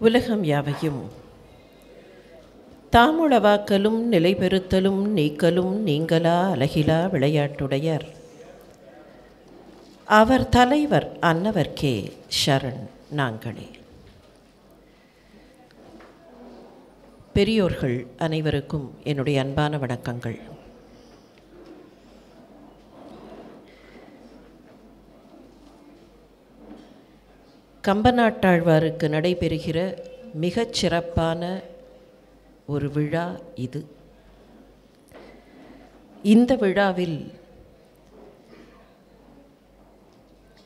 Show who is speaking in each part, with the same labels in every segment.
Speaker 1: உலகம் யாவையும்? தாமுளவாக்கலும் நிலைபெறுத்தலும் நீக்கலும் நீங்களா அழகிலா விளையாட்டுடையர். அவர் தலைவர் அன்னவர்க்கே ஷரண் நாங்களே. பெரியோர்கள் அனைவருக்கும் என்னுடைய அன்பான வணக்கங்கள். கம்பநாட்டாழ்வாருக்கு நடைபெறுகிற மிகச் சிறப்பான ஒரு விழா இது. இந்த விழாவில்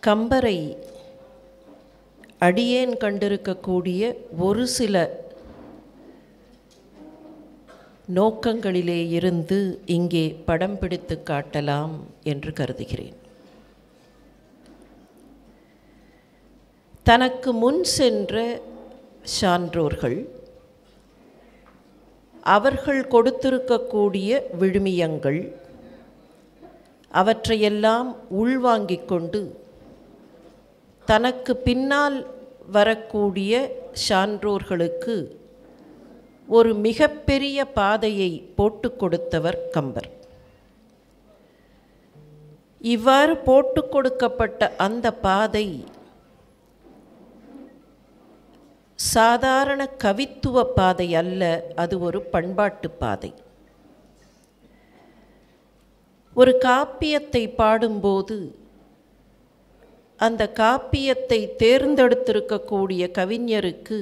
Speaker 1: கம்பரை அடியேன் கண்டிருக்கக்கூடிய ஒரு சில நோக்கங்களிலே இருந்து இங்கே படம் பிடித்து காட்டலாம் என்று கருதுகிறேன். தனக்கு முன் சென்ற சான்றோர்கள் அவர்கள் கொடுத்திருக்கக்கூடிய விழுமியங்கள் அவற்றையெல்லாம் உள்வாங்கிக் கொண்டு தனக்கு பின்னால் வரக்கூடிய சான்றோர்களுக்கு ஒரு மிகப்பெரிய பாதையை போட்டு கொடுத்தவர் கம்பர். இவ்வாறு போட்டு கொடுக்கப்பட்ட அந்த பாதை சாதாரண கவித்துவ பாதை அல்ல அது ஒரு பண்பாட்டு பாதை. ஒரு காப்பியத்தை பாடும்போது அந்த காப்பியத்தை தேர்ந்தெடுத்திருக்கக்கூடிய கவிஞருக்கு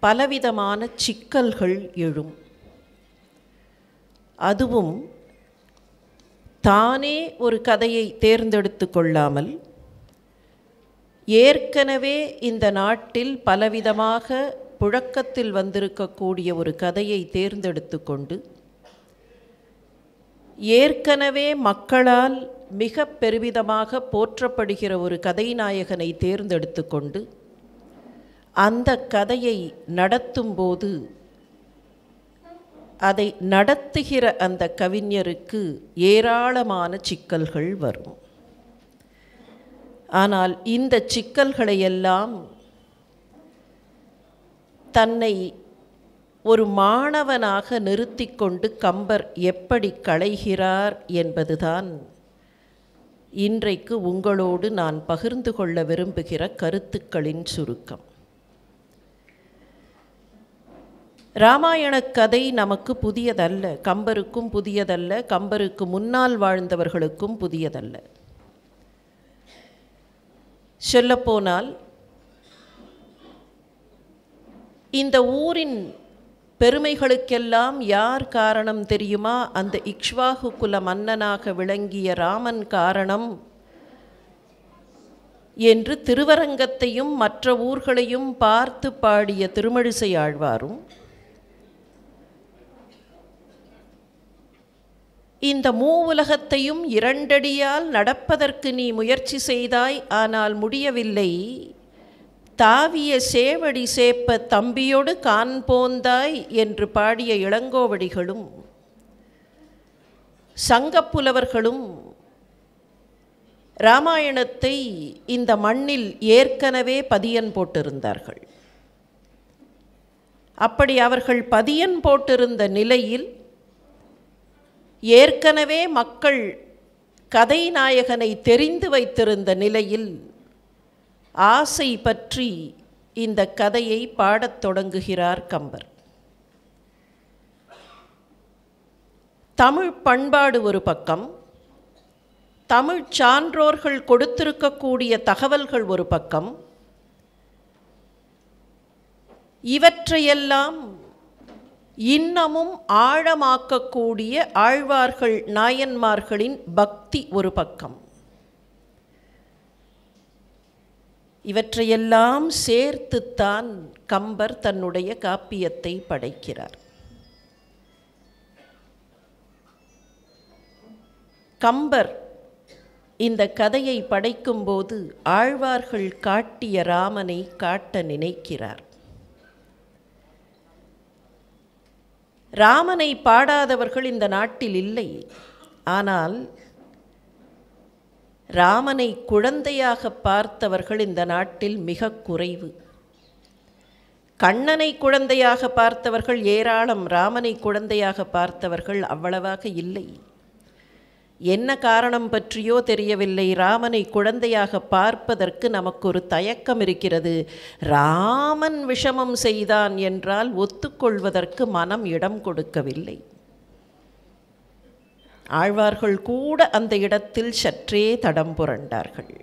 Speaker 1: பலவிதமான சிக்கல்கள் எழும். அதுவும் தானே ஒரு கதையை தேர்ந்தெடுத்து கொள்ளாமல் ஏற்கனவே இந்த நாட்டில் பலவிதமாக புழக்கத்தில் வந்திருக்கக்கூடிய ஒரு கதையை தேர்ந்தெடுத்து கொண்டு ஏற்கனவே மக்களால் மிக பெருமிதமாக போற்றப்படுகிற ஒரு கதைநாயகனை தேர்ந்தெடுத்து கொண்டு அந்த கதையை நடத்தும்போது அதை நடத்துகிற அந்த கவிஞருக்கு ஏராளமான சிக்கல்கள் வரும். ஆனால் இந்த சிக்கல்களையெல்லாம் தன்னை ஒரு மாணவனாக நிறுத்தி கொண்டு கம்பர் எப்படி களைகிறார் என்பதுதான் இன்றைக்கு உங்களோடு நான் பகிர்ந்து கொள்ள விரும்புகிற கருத்துக்களின் சுருக்கம். ராமாயண கதை நமக்கு புதியதல்ல. கம்பருக்கும் புதியதல்ல. கம்பருக்கு முன்னால் வாழ்ந்தவர்களுக்கும் புதியதல்ல. சொல்லப்போனால் இந்த ஊரின் பெருமைகளுக்கெல்லாம் யார் காரணம் தெரியுமா? அந்த இக்ஷ்வாகு குல மன்னனாக விளங்கிய ராமன் காரணம் என்று திருவரங்கத்தையும் மற்ற ஊர்களையும் பார்த்து பாடிய திருமழிசை ஆழ்வாரும் இந்த மூவுலகத்தையும் இரண்டடியால் நடப்பதற்கு நீ முயற்சி செய்தாய் ஆனால் முடியவில்லை. தாவிய சேவடி சேப்ப தம்பியோடு காண்போந்தாய் என்று பாடிய இளங்கோவடிகளும் சங்கப்புலவர்களும் ராமாயணத்தை இந்த மண்ணில் ஏற்கனவே பதியன் போட்டிருந்தார்கள். அப்படி அவர்கள் பதியன் போட்டிருந்த நிலையில் ஏற்கனவே மக்கள் கதை நாயகனை தெரிந்து வைத்திருந்த நிலையில் ஆசை பற்றி இந்த கதையை பாடத் தொடங்குகிறார் கம்பர். தமிழ் பண்பாடு ஒரு பக்கம் தமிழ் சான்றோர்கள் கொடுத்திருக்கக்கூடிய தகவல்கள் ஒரு பக்கம் இவற்றையெல்லாம் இன்னமும் ஆழமாக்கக்கூடிய ஆழ்வார்கள் நாயன்மார்களின் பக்தி ஒரு பக்கம். இவற்றையெல்லாம் சேர்த்துத்தான் கம்பர் தன்னுடைய காப்பியத்தை படைக்கிறார். கம்பர் இந்த கதையை படைக்கும்போது ஆழ்வார்கள் காட்டிய ராமனை காட்ட நினைக்கிறார். ராமனை பாடாதவர்கள் இந்த நாட்டில் இல்லை. ஆனால் ராமனை குழந்தையாக பார்த்தவர்கள் இந்த நாட்டில் மிக குறைவு. கண்ணனை குழந்தையாக பார்த்தவர்கள் ஏராளம் ராமனை குழந்தையாக பார்த்தவர்கள் அவ்வளவாக இல்லை. என்ன காரணம் பற்றியோ தெரியவில்லை. ராமனை குழந்தையாக பார்ப்பதற்கு நமக்கு ஒரு தயக்கம் இருக்கிறது. ராமன் விஷமம் செய்தான் என்றால் ஒத்துக்கொள்வதற்கு மனம் இடம் கொடுக்கவில்லை. ஆழ்வார்கள் கூட அந்த இடத்தில் சற்றே தடம் புரண்டார்கள்.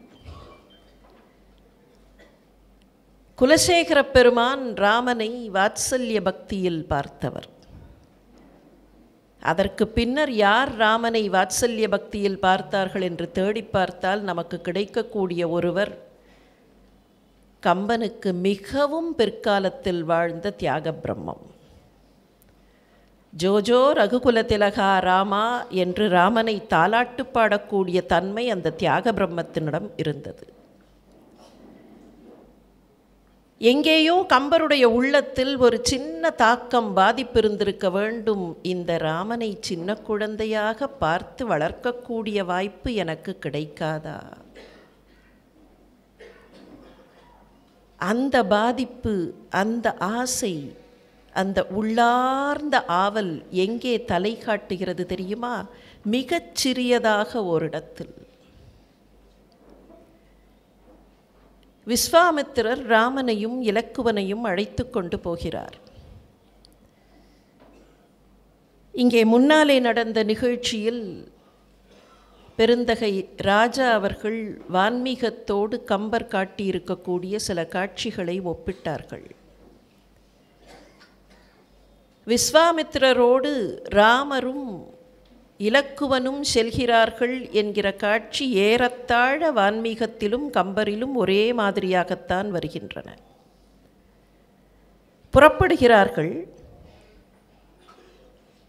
Speaker 1: குலசேகர பெருமான் ராமனை வாத்சல்ய பக்தியில் பார்த்தவர். அதற்கு பின்னர் யார் ராமனை வாத்சல்ய பக்தியில் பார்த்தார்கள் என்று தேடி பார்த்தால் நமக்கு கிடைக்கக்கூடிய ஒருவர் கம்பனுக்கு மிகவும் பிற்காலத்தில் வாழ்ந்த தியாக பிரம்மம் ஜோஜோ ரகுகுல திலகா ராமா என்று ராமனை தாலாட்டு பாடக்கூடிய தன்மை அந்த தியாக பிரம்மத்தினிடம் இருந்தது. எங்கேயோ கம்பருடைய உள்ளத்தில் ஒரு சின்ன தாக்கம் பாதிப்பு இருந்திருக்க வேண்டும். இந்த ராமனை சின்ன குழந்தையாக பார்த்து வளர்க்கக்கூடிய வாய்ப்பு எனக்கு கிடைக்காதா? அந்த பாதிப்பு அந்த ஆசை அந்த உள்ளார்ந்த ஆவல் எங்கே தலை காட்டுகிறது தெரியுமா? மிகச் சிறியதாக ஓரிடத்தில். விஸ்வாமித்திரர் ராமனையும் இலக்குவனையும் அழைத்து கொண்டு போகிறார். இங்கே முன்னாலே நடந்த நிகழ்ச்சியில் பெருந்தகை ராஜா அவர்கள் வான்மீகத்தோடு கம்பர் காட்டியிருக்கக்கூடிய சில காட்சிகளை ஒப்பிட்டார்கள். விஸ்வாமித்திரரோடு ராமரும் இலக்குவனும் செல்கிறார்கள் என்கிற காட்சி ஏறத்தாழ வான்மீகத்திலும் கம்பரிலும் ஒரே மாதிரியாகத்தான் வருகின்றன. புறப்படுகிறார்கள்.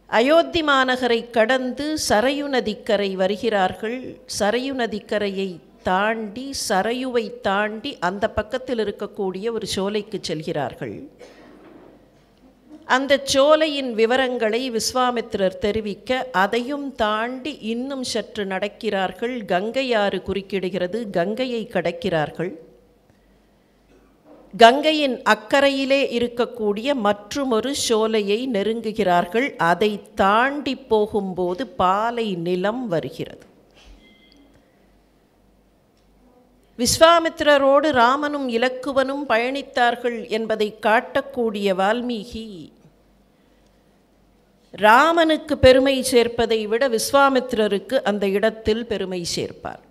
Speaker 1: அயோத்தி மாநகரை கடந்து சரையு நதிக்கரை வருகிறார்கள். சரையு நதிக்கரையை தாண்டி சரையுவை தாண்டி அந்த பக்கத்தில் இருக்கக்கூடிய ஒரு சோலைக்கு செல்கிறார்கள். அந்த சோலையின் விவரங்களை விஸ்வாமித்திரர் தெரிவிக்க அதையும் தாண்டி இன்னும் சற்று நடக்கிறார்கள். கங்கையாறு குறுக்கிடுகிறது. கங்கையை கடக்கிறார்கள். கங்கையின் அக்கறையிலே இருக்கக்கூடிய மற்றுமொரு சோலையை நெருங்குகிறார்கள். அதை தாண்டி போகும்போது பாலை நிலம் வருகிறது. விஸ்வாமித்திரரோடு ராமனும் இலக்குவனும் பயணித்தார்கள் என்பதை காட்டக்கூடிய வால்மீகி ராமனுக்கு பெருமை சேர்ப்பதை விட விஸ்வாமித்திரருக்கு அந்த இடத்தில் பெருமை சேர்ப்பார்.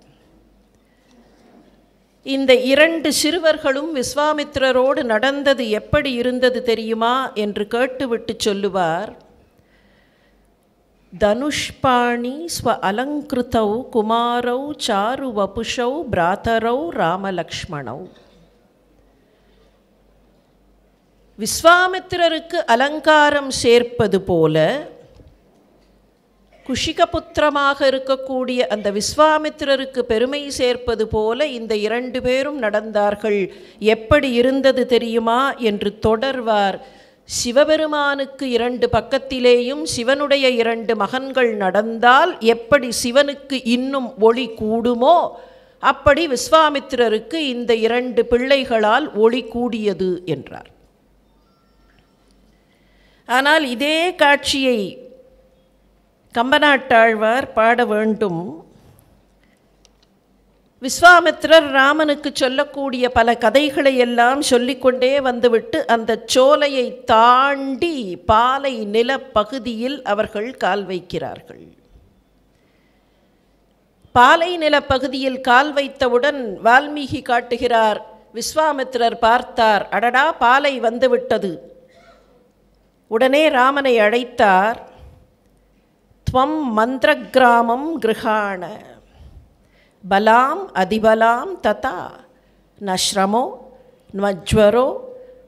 Speaker 1: இந்த இரண்டு சிறுவர்களும் விஸ்வாமித்திரரோடு நடந்தது எப்படி இருந்தது தெரியுமா என்று கேட்டுவிட்டு சொல்லுவார். தனுஷ்பாணி ஸ்வ அலங்கிருத்தௌ குமாரௌ சாரு வபுஷௌ பிராதரௌ ராமலக்ஷ்மணௌ. விஸ்வாமித்திரருக்கு அலங்காரம் சேர்ப்பது போல குஷிகபுத்திரமாக இருக்கக்கூடிய அந்த விஸ்வாமித்திரருக்கு பெருமை சேர்ப்பது போல இந்த இரண்டு பேரும் நடந்தார்கள். எப்படி இருந்தது தெரியுமா? என்று தொடர்வார். சிவபெருமானுக்கு இரண்டு பக்கத்திலேயும் சிவனுடைய இரண்டு மகன்கள் நடந்தால் எப்படி சிவனுக்கு இன்னும் ஒளி கூடுமோ அப்படி விஸ்வாமித்திரருக்கு இந்த இரண்டு பிள்ளைகளால் ஒளி கூடியது என்றார். ஆனால் இதே காட்சியை கம்பநாட்டாழ்வார் பாட வேண்டும். விஸ்வாமித்திரர் ராமனுக்கு சொல்லக்கூடிய பல கதைகளை எல்லாம் சொல்லிக்கொண்டே வந்துவிட்டு அந்த சோலையை தாண்டி பாலை நிலப்பகுதியில் அவர்கள் கால் வைக்கிறார்கள். பாலை நிலப்பகுதியில் கால் வைத்தவுடன் வால்மீகி காட்டுகிறார் விஸ்வாமித்திரர் பார்த்தார் அடடா பாலை வந்துவிட்டது. உடனே ராமனை அழைத்தார். துவம் மந்திர கிராமம் கிருஹாண. பலாம் அதிபலாம் ததா. ந ஸ்ரமோ நஜ்வரோ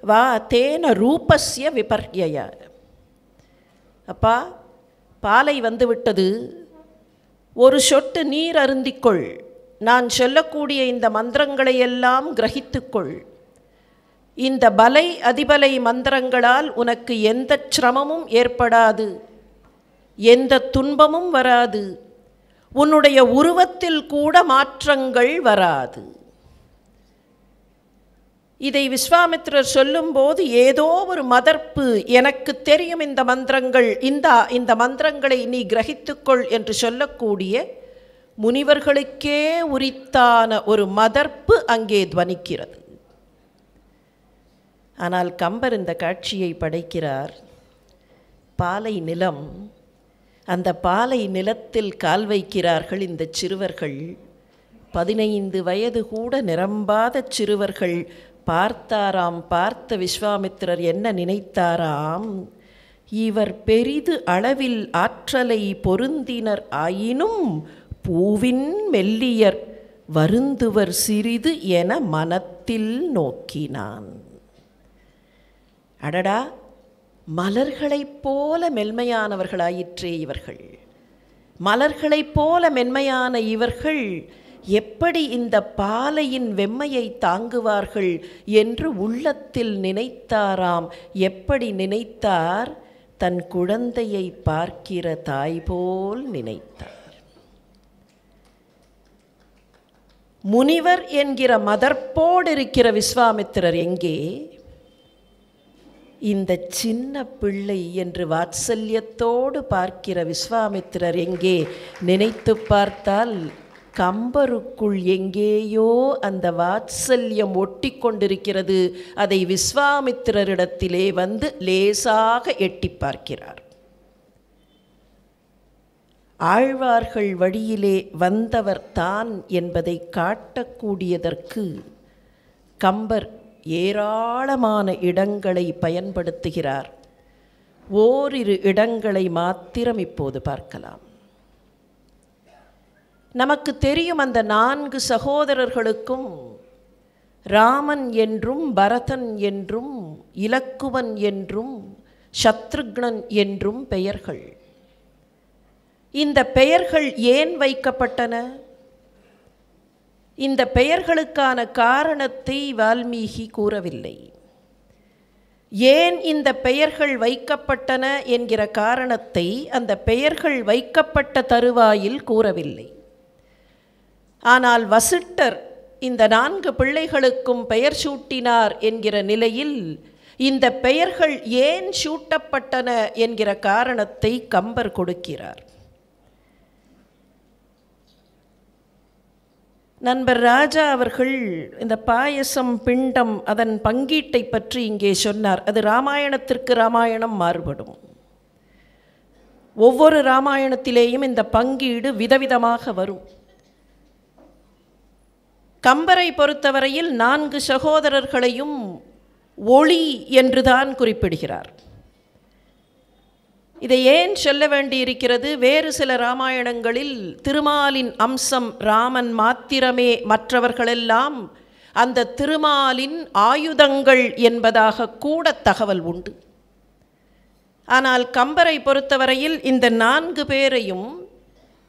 Speaker 1: வா தேன ரூபஸ்ய விபர்ய அப்பா பாலை வந்துவிட்டது. ஒரு சொட்டு நீர் அருந்திக்கொள் நான் சொல்லக்கூடிய இந்த மந்திரங்களை எல்லாம் கிரகித்துக்கொள் இந்த பலை அதிபலை மந்திரங்களால் உனக்கு எந்த சிரமமும் ஏற்படாது. எந்த துன்பமும் வராது. உன்னுடைய உருவத்தில் கூட மாற்றங்கள் வராது. இதை விஸ்வாமித்ரர் சொல்லும்போது ஏதோ ஒரு மதர்ப்பு எனக்கு தெரியும் இந்த மந்திரங்கள் இந்த இந்த மந்திரங்களை நீ கிரகித்துக்கொள் என்று சொல்லக்கூடிய முனிவர்களுக்கே உரித்தான ஒரு மதர்ப்பு அங்கே துவனிக்கிறது. ஆனால் கம்பர் இந்த காட்சியை படைக்கிறார். பாலை நிலம். அந்த பாலை நிலத்தில் கால் வைக்கிறார்கள் இந்த சிறுவர்கள். பதினைந்து வயது கூட நிரம்பாத சிறுவர்கள். பார்த்தாராம் பார்த்த விஸ்வாமித்திரர் என்ன நினைத்தாராம்? இவர் பெரிது அளவில் ஆற்றலை பொருந்தினர் ஆயினும் பூவின் மெல்லியர். வருந்துவர் சிறிது என மனத்தில் நோக்கினான். அடடா மலர்களைப் போல மென்மையானவர்களாயிற்றே இவர்கள். மலர்களைப் போல மென்மையான இவர்கள் எப்படி இந்த பாலையின் வெம்மையை தாங்குவார்கள் என்று உள்ளத்தில் நினைத்தாராம். எப்படி நினைத்தார்? தன் குழந்தையை பார்க்கிற தாய் போல் நினைத்தார். முனிவர் என்கிற மதர்ப்போடு இருக்கிற விஸ்வாமித்திரர் எங்கே? இந்த சின்ன பிள்ளை என்று வாத்சல்யத்தோடு பார்க்கிற விஸ்வாமித்திரர் எங்கே நினைத்து பார்த்தால் கம்பருக்குள் எங்கேயோ அந்த வாத்சல்யம் ஒட்டி கொண்டிருக்கிறது. அதை விஸ்வாமித்திரரிடத்திலே வந்து லேசாக எட்டி பார்க்கிறார். ஆழ்வார்கள் வழியிலே வந்தவர் தான் என்பதை காட்டக்கூடியதற்கு கம்பர் ஏராளமான இடங்களை பயன்படுத்துகிறார். ஓரிரு இடங்களை மாத்திரம் இப்போது பார்க்கலாம். நமக்கு தெரியும் அந்த நான்கு சகோதரர்களுக்கும் ராமன் என்றும் பரதன் என்றும் இலக்குவன் என்றும் சத்ருக்னன் என்றும் பெயர்கள். இந்த பெயர்கள் ஏன் வைக்கப்பட்டன? இந்த பெயர்களுக்கான காரணத்தை வால்மீகி கூறவில்லை. ஏன் இந்த பெயர்கள் வைக்கப்பட்டன என்கிற காரணத்தை அந்த பெயர்கள் வைக்கப்பட்ட தருவாயில் கூறவில்லை. ஆனால் வசிட்டர் இந்த நான்கு பிள்ளைகளுக்கும் பெயர் சூட்டினார் என்கிற நிலையில் இந்த பெயர்கள் ஏன் சூட்டப்பட்டன என்கிற காரணத்தை கம்பர் கொடுக்கிறார். நண்பர் ராஜா அவர்கள் இந்த பாயசம் பிண்டம் அதன் பங்கீட்டை பற்றி இங்கே சொன்னார். அது ராமாயணத்திற்கு ராமாயணம் மாறுபடும். ஒவ்வொரு ராமாயணத்திலேயும் இந்த பங்கீடு விதவிதமாக வரும். கம்பரை பொறுத்தவரையில் நான்கு சகோதரர்களையும் ஒளி என்றுதான் குறிப்பிடுகிறார். இதை ஏன் சொல்ல வேண்டியிருக்கிறது? வேறு சில ராமாயணங்களில் திருமாலின் அம்சம் ராமன் மாத்திரமே மற்றவர்களெல்லாம் அந்த திருமாலின் ஆயுதங்கள் என்பதாக கூட தகவல் உண்டு. ஆனால் கம்பரை பொறுத்தவரையில் இந்த நான்கு பேரையும்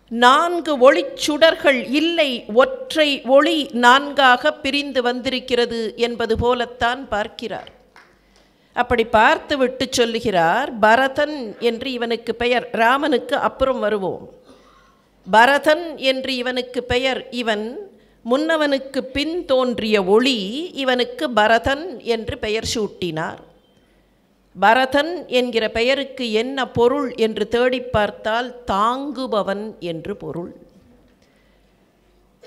Speaker 1: நான்கு ஒளிச்சுடர்கள் இல்லை ஒற்றை ஒளி நான்காக பிரிந்து வந்திருக்கிறது என்பது போலத்தான் பார்க்கிறார். அப்படி பார்த்து விட்டு சொல்லுகிறார் பரதன் என்று இவனுக்கு பெயர் ராமனுக்கு அப்புறம் வருவோம். பரதன் என்று இவனுக்கு பெயர் இவன் முன்னவனுக்கு பின் தோன்றிய ஒளி இவனுக்கு பரதன் என்று பெயர் சூட்டினார். பரதன் என்கிற பெயருக்கு என்ன பொருள் என்று தேடி பார்த்தால் தாங்குபவன் என்று பொருள்.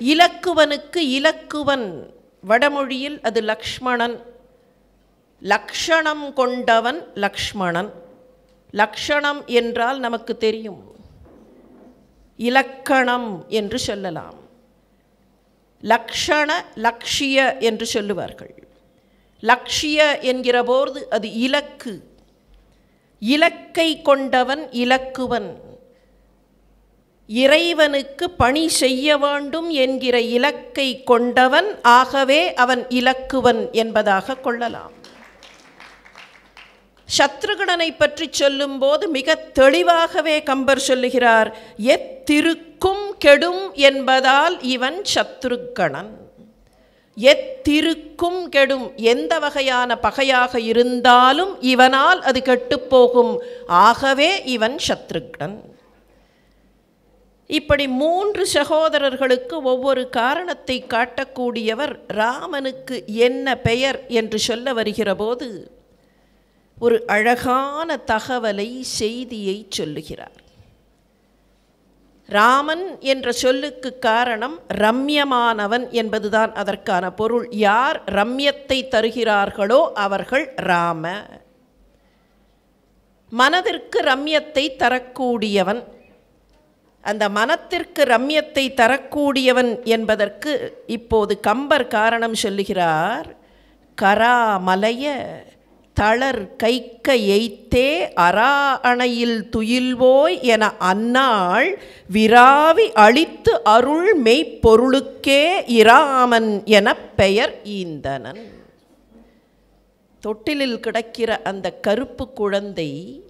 Speaker 1: இலக்குவனுக்கு இலக்குவன் வடமொழியில் அது லக்ஷ்மணன் லக்ஷணம் கொண்டவன் லக்ஷ்மணன். லக்ஷணம் என்றால் நமக்கு தெரியும். இலக்கணம் என்று சொல்லலாம். லக்ஷண லக்ஷிய என்று சொல்லுவார்கள். லக்ஷிய என்கிற போது அது இலக்கு. இலக்கை கொண்டவன் இலக்குவன். இறைவனுக்கு பணி செய்ய வேண்டும் என்கிற இலக்கை கொண்டவன் ஆகவே அவன் இலக்குவன் என்பதாக கொள்ளலாம். சத்ருகணனை பற்றி சொல்லும்போது மிக தெளிவாகவே கம்பர் சொல்லுகிறார் எத்திருக்கும் கெடும் என்பதால் இவன் சத்ருகணன். எத்திருக்கும் கெடும் எந்த வகையான பகையாக இருந்தாலும் இவனால் அது கெட்டுப்போகும் ஆகவே இவன் சத்ருக்னன் இப்படி மூன்று சகோதரர்களுக்கு ஒவ்வொரு காரணத்தை காட்டக்கூடியவர் ராமனுக்கு என்ன பெயர் என்று சொல்ல வருகிற போது ஒரு அழகான தகவலை செய்தியை சொல்லுகிறார். ராமன் என்ற சொல்லுக்கு காரணம் ரம்யமானவன் என்பதுதான் அதற்கான பொருள். யார் ரம்யத்தை தருகிறார்களோ அவர்கள் ராம. மனதிற்கு ரம்யத்தை தரக்கூடியவன் அந்த மனத்திற்கு ரம்யத்தை தரக்கூடியவன் என்பதற்கு இப்போது கம்பர் காரணம் சொல்லுகிறார். கராமலைய தளர் கைக்க எய்த்தே அரா அணையில் துயில்வோய் என அந்நாள் விராவி அழித்து அருள் மெய்ப்பொருளுக்கே இராமன் எனப் பெயர் ஈந்தனன். தொட்டிலில் கிடக்கிற அந்த கருப்பு குழந்தை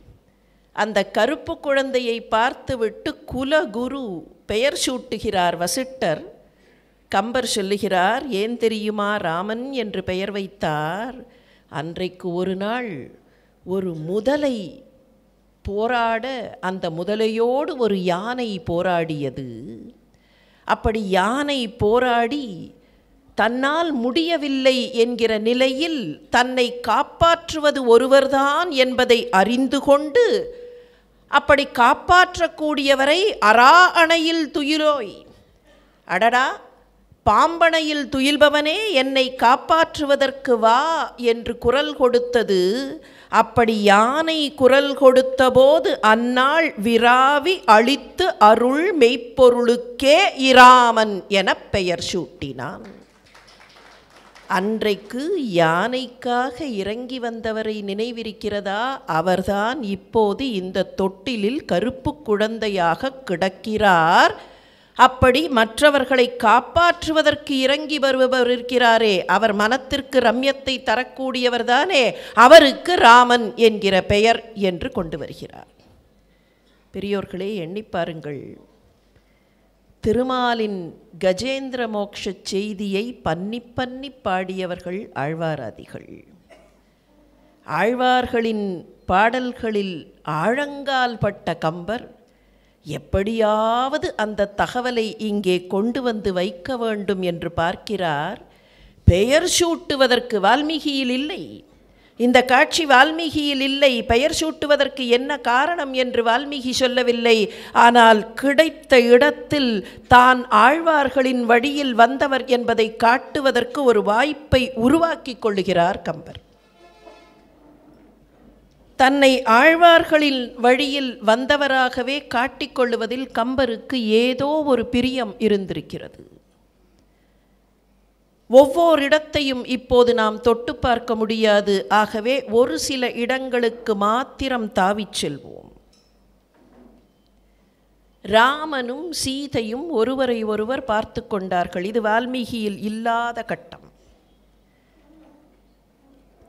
Speaker 1: அந்த கருப்பு குழந்தையை பார்த்துவிட்டு குலகுரு பெயர் சூட்டுகிறார் வசிட்டர். கம்பர் சொல்லுகிறார் ஏன் தெரியுமா ராமன் என்று பெயர் வைத்தார். அன்றைக்கு ஒரு நாள் ஒரு முதலை போராட அந்த முதலையோடு ஒரு யானை போராடியது. அப்படி யானை போராடி தன்னால் முடியவில்லை என்கிற நிலையில் தன்னை காப்பாற்றுவது ஒருவர்தான் என்பதை அறிந்து கொண்டு அப்படி காப்பாற்றக்கூடியவரை அரா அணையில் துயிரோய் அடடா! பாம்பனையில் துயில்பவனே என்னை காப்பாற்றுவதற்கு வா என்று குரல் கொடுத்தது. அப்படி யானை குரல் கொடுத்தபோது அந்நாள் விராவி அழித்து அருள் மெய்ப்பொருளுக்கே இராமன் எனப் பெயர் சூட்டினான். அன்றைக்கு யானைக்காக இறங்கி வந்தவரை நினைவிருக்கிறதா? அவர்தான் இப்போது இந்த தொட்டிலில் கருப்பு குழந்தையாக கிடக்கிறார். அப்படி மற்றவர்களை காப்பாற்றுவதற்கு இறங்கி வருபவர் இருக்கிறாரே அவர் மனத்திற்கு ரம்யத்தை தரக்கூடியவர்தானே அவருக்கு ராமன் என்கிற பெயர் என்று கொண்டு வருகிறார். பெரியோர்களே எண்ணி பாருங்கள். திருமாலின் கஜேந்திர மோக்ஷ செய்தியை பன்னி பன்னி பாடியவர்கள் ஆழ்வாராதிகள். ஆழ்வார்களின் பாடல்களில் ஆழங்கால் பட்ட கம்பர் எப்படியாவது அந்த தகவலை இங்கே கொண்டு வந்து வைக்க வேண்டும் என்று பார்க்கிறார். பெயர் சூட்டுவதற்கு வால்மீகியில் இல்லை. இந்த காட்சி வால்மீகியில் இல்லை. பெயர் சூட்டுவதற்கு என்ன காரணம் என்று வால்மீகி சொல்லவில்லை. ஆனால் கிடைத்த இடத்தில் தான் ஆழ்வார்களின் வழியில் வந்தவர் என்பதை காட்டுவதற்கு ஒரு வாய்ப்பை உருவாக்கி கொள்ளுகிறார் கம்பர். தன்னை ஆழ்வார்களில் வழியில் வந்தவராகவே காட்டிக்கொள்ளுவதில் கம்பருக்கு ஏதோ ஒரு பிரியம் இருந்திருக்கிறது. ஒவ்வொரு இடத்தையும் இப்போது நாம் தொட்டு பார்க்க முடியாது. ஆகவே ஒரு சில இடங்களுக்கு மாத்திரம் தாவிச் செல்வோம். ராமனும் சீதையும் ஒருவரை ஒருவர் பார்த்து கொண்டார்கள். இது வால்மீகியில் இல்லாத கட்டம்.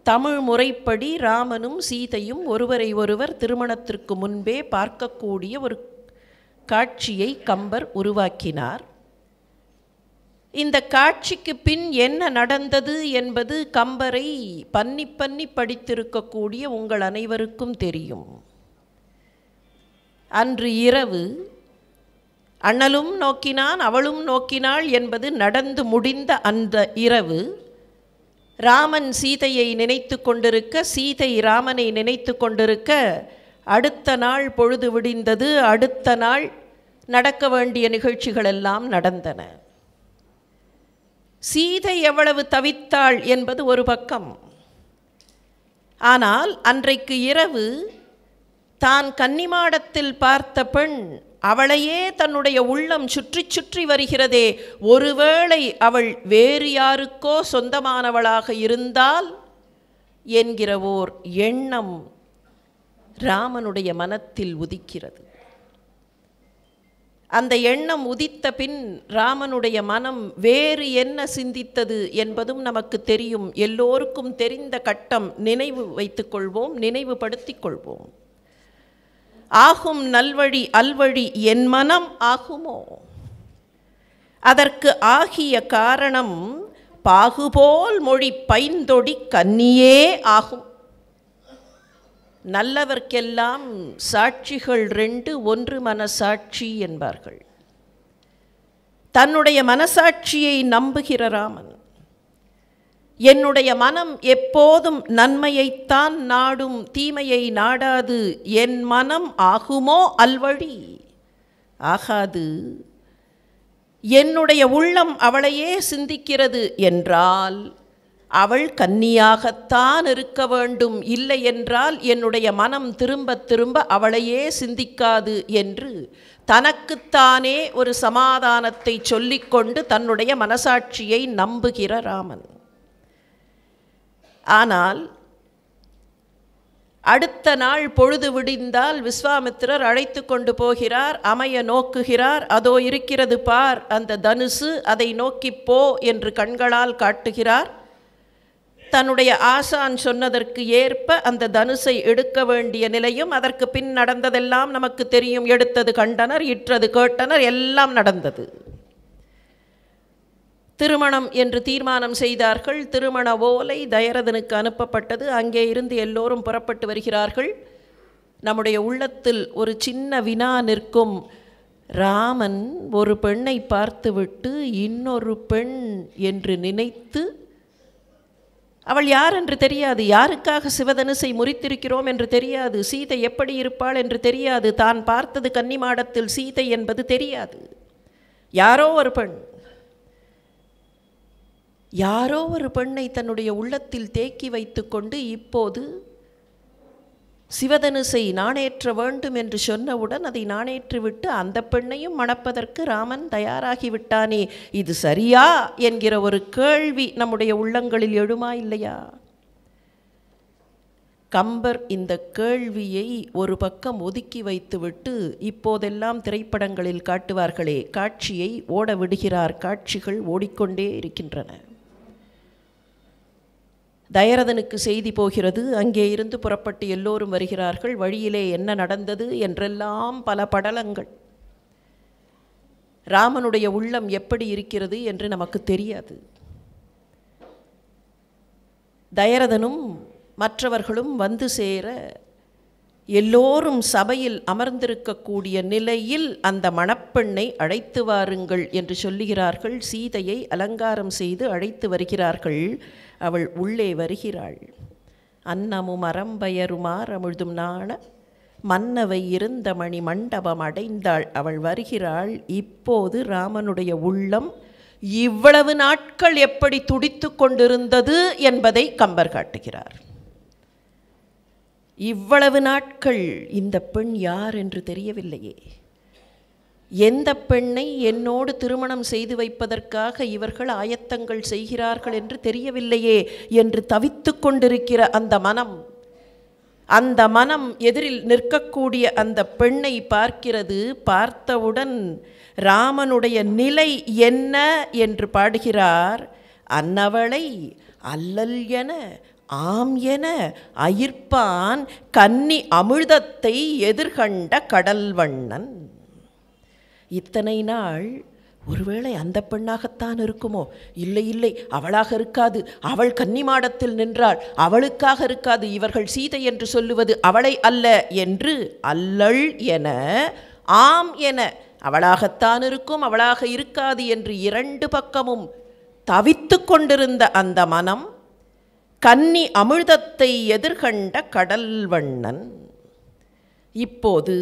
Speaker 1: தமிழ் முறைப்படி ராமனும் சீதையும் ஒருவரை ஒருவர் திருமணத்திற்கு முன்பே பார்க்கக்கூடிய ஒரு காட்சியை கம்பர் உருவாக்கினார். இந்த காட்சிக்கு பின் என்ன நடந்தது என்பது கம்பரை பன்னி பன்னி படித்திருக்கக்கூடிய உங்கள் அனைவருக்கும் தெரியும். அன்று இரவு அண்ணலும் நோக்கினான் அவளும் நோக்கினாள் என்பது நடந்து முடிந்த அந்த இரவு ராமன் சீதையை நினைத்து கொண்டிருக்க சீதை ராமனை நினைத்து கொண்டிருக்க அடுத்த நாள் பொழுது விடிந்தது அடுத்த நாள் நடக்க வேண்டிய நிகழ்ச்சிகள் எல்லாம் நடந்தன. சீதை எவ்வளவு தவித்தாள் என்பது ஒரு பக்கம். ஆனால் அன்றைக்கு இரவு தான் கன்னிமாடத்தில் பார்த்த பெண் அவளையே தன்னுடைய உள்ளம் சுற்றி சுற்றி வருகிறதே. ஒருவேளை அவள் வேறு யாருக்கோ சொந்தமானவளாக இருந்தால் என்கிற ஓர் எண்ணம் ராமனுடைய மனத்தில் உதிக்கிறது. அந்த எண்ணம் உதித்த பின் ராமனுடைய மனம் வேறு என்ன சிந்தித்தது என்பதும் நமக்கு தெரியும். எல்லோருக்கும் தெரிந்த கட்டம் நினைவு வைத்துக்கொள்வோம் நினைவுபடுத்திக் கொள்வோம். ஆகும் நல்வழி அல்வழி என் மனம் ஆகுமோ? அதற்கு ஆகிய காரணம் பாகுபோல் மொழி பைந்தொடி கன்னியே ஆகும். நல்லவர்க்கெல்லாம் சாட்சிகள் ரெண்டு ஒன்று மனசாட்சி என்பார்கள். தன்னுடைய மனசாட்சியை நம்புகிற ராமன் என்னுடைய மனம் எப்போதும் நன்மையைத்தான் நாடும் தீமையை நாடாது. என் மனம் ஆகுமோ அல்வழி? ஆகாது. என்னுடைய உள்ளம் அவளையே சிந்திக்கிறது என்றால் அவள் கன்னியாகத்தான் இருக்க வேண்டும். இல்லை என்றால் என்னுடைய மனம் திரும்ப திரும்ப அவளையே சிந்திக்காது என்று தனக்குத்தானே ஒரு சமாதானத்தை சொல்லிக்கொண்டு தன்னுடைய மனசாட்சியை நம்புகிற ராமன். ஆனால் அடுத்த நாள் பொழுது விடிந்தால் விஸ்வாமித்திரர் அழைத்து கொண்டு போகிறார் அமைய நோக்குகிறார் அதோ இருக்கிறது பார் அந்த தனுசு அதை நோக்கி போ என்று கண்களால் காட்டுகிறார். தன்னுடைய ஆசான் சொன்னதற்கு ஏற்ப அந்த தனுசை எடுக்க வேண்டிய நிலையும் அதற்கு பின் நடந்ததெல்லாம் நமக்கு தெரியும். எடுத்தது கண்டனர் இற்றது கேட்டனர் எல்லாம் நடந்தது. திருமணம் என்று தீர்மானம் செய்தார்கள். திருமண ஓலை தயரதனுக்கு அனுப்பப்பட்டது. அங்கே இருந்து எல்லோரும் புறப்பட்டு வருகிறார்கள். நம்முடைய உள்ளத்தில் ஒரு சின்ன வினா நிற்கும். ராமன் ஒரு பெண்ணை பார்த்துவிட்டு இன்னொரு பெண் என்று நினைத்து அவள் யார் என்று தெரியாது. யாருக்காக சிவதனுசை முறித்திருக்கிறோம் என்று தெரியாது. சீதை எப்படி இருப்பாள் என்று தெரியாது. தான் பார்த்தது கன்னிமாடத்தில் சீதை என்பது தெரியாது. யாரோ ஒரு பெண் யாரோ ஒரு பெண்ணை தன்னுடைய உள்ளத்தில் தேக்கி வைத்துக்கொண்டு இப்போது சிவதனுசை நாணேற்ற வேண்டும் என்று சொன்னவுடன் அதை நாணேற்றிவிட்டு அந்த பெண்ணையும் மணப்பதற்கு ராமன் தயாராகிவிட்டானே இது சரியா? என்கிற ஒரு கேள்வி நம்முடைய உள்ளங்களில் எழுமா இல்லையா? கம்பர் இந்த கேள்வியை ஒரு பக்கம் ஒதுக்கி வைத்துவிட்டு இப்போதெல்லாம் திரைப்படங்களில் காட்டுவார்களே காட்சியை ஓட விடுகிறார் காட்சிகள் ஓடிக்கொண்டே இருக்கின்றன. தயரதனுக்கு செய்தி போகிறது. அங்கே இருந்து புறப்பட்டு எல்லோரும் வருகிறார்கள். வழியிலே என்ன நடந்தது என்றெல்லாம் பல படலங்கள். ராமனுடைய உள்ளம் எப்படி இருக்கிறது என்று நமக்கு தெரியாது. தயரதனும் மற்றவர்களும் வந்து சேர எல்லோரும் சபையில் அமர்ந்திருக்கக்கூடிய நிலையில் அந்த மணப்பெண்ணை அழைத்து வாருங்கள் என்று சொல்லுகிறார்கள். சீதையை அலங்காரம் செய்து அழைத்து வருகிறார்கள். அவள் உள்ளே வருகிறாள். அன்னமும் அறம்பயருமார் அமிழ்தும் நாண மன்னவை இருந்த மணி மண்டபம் அடைந்தாள். அவள் வருகிறாள். இப்போது ராமனுடைய உள்ளம் இவ்வளவு நாட்கள் எப்படி துடித்து கொண்டிருந்தது என்பதை கம்பர் காட்டுகிறார். இவ்வளவு நாட்கள் இந்த பெண் யார் என்று தெரியவில்லையே. எந்த பெண்ணை என்னோடு திருமணம் செய்து வைப்பதற்காக இவர்கள் ஆயத்தங்கள் செய்கிறார்கள் என்று தெரியவில்லையே என்று தவித்து கொண்டிருக்கிற அந்த மனம் அந்த மனம் எதிரில் நிற்கக்கூடிய அந்த பெண்ணை பார்க்கிறது. பார்த்தவுடன் ராமனுடைய நிலை என்ன என்று பாடுகிறார். அன்னவளை அல்லல் என ஆம் என அயிர்ப்பான் கன்னி அமிழ்தத்தை எதிர்கண்ட கடல்வண்ணன் இத்தனை நாள் ஒருவேளை அந்த பெண்ணாகத்தான் இருக்குமோ? இல்லை இல்லை அவளாக இருக்காது. அவள் கன்னிமாடத்தில் நின்றாள். அவளுக்காக இருக்காது. இவர்கள் சீதை என்று சொல்லுவது அவளை அல்ல என்று அல்லள் என ஆம் என அவளாகத்தான் இருக்கும் அவளாக இருக்காது என்று இரண்டு பக்கமும் தவித்து கொண்டிருந்த அந்த மனம் கன்னி அமிழ்தத்தை எதிர்கண்ட கடல்வண்ணன் இப்போது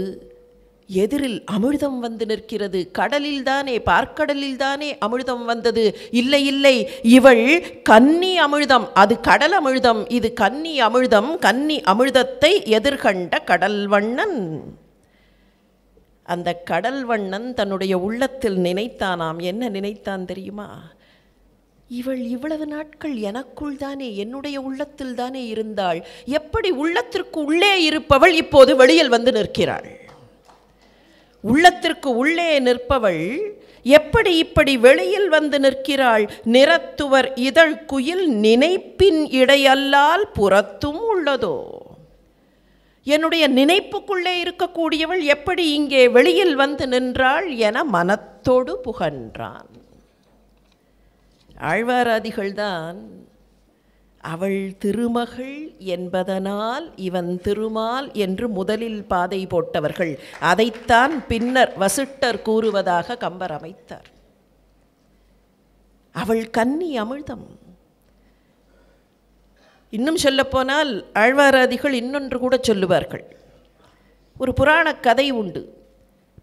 Speaker 1: எதிரில் அமிர்தம் வந்து நிற்கிறது. கடலில்தானே பார்க்கடலில்தானே அமிர்தம் வந்தது? இல்லை இல்லை. இவள் கன்னி அமிழ்தம் அது கடல் அமிழ்தம் இது கன்னி அமிழ்தம் கன்னி அமிழ்தத்தை எதிர்கண்ட கடல்வண்ணன் அந்த கடல்வண்ணன் தன்னுடைய உள்ளத்தில் நினைத்தானாம். என்ன நினைத்தான் தெரியுமா? இவள் இவ்வளவு நாட்கள் எனக்குள் தானே என்னுடைய உள்ளத்தில் தானே இருந்தாள். எப்படி உள்ளத்திற்கு உள்ளே இருப்பவள் இப்போது வெளியில் வந்து நிற்கிறாள்? உள்ளத்திற்கு உள்ளே நிற்பவள் எப்படி இப்படி வெளியில் வந்து நிற்கிறாள்? நிறத்துவர் இதழ் குயில் நினைப்பின் இடையல்லால் புறத்தும் உள்ளதோ? என்னுடைய நினைப்புக்குள்ளே இருக்கக்கூடியவள் எப்படி இங்கே வெளியில் வந்து நின்றாள் என மனத்தோடு புகன்றான். ஆழ்வாராதிகள் தான் அவள் திருமகள் என்பதனால் இவன் திருமால் என்று முதலில் பாதை போட்டவர்கள். அதைத்தான் பின்னர் வசிட்டர் கூறுவதாக கம்பர் அமைத்தார். அவள் கன்னி அமிழ்தம். இன்னும் சொல்லப்போனால் ஆழ்வாராதிகள் இன்னொன்று கூட சொல்லுவார்கள். ஒரு புராணக் கதை உண்டு.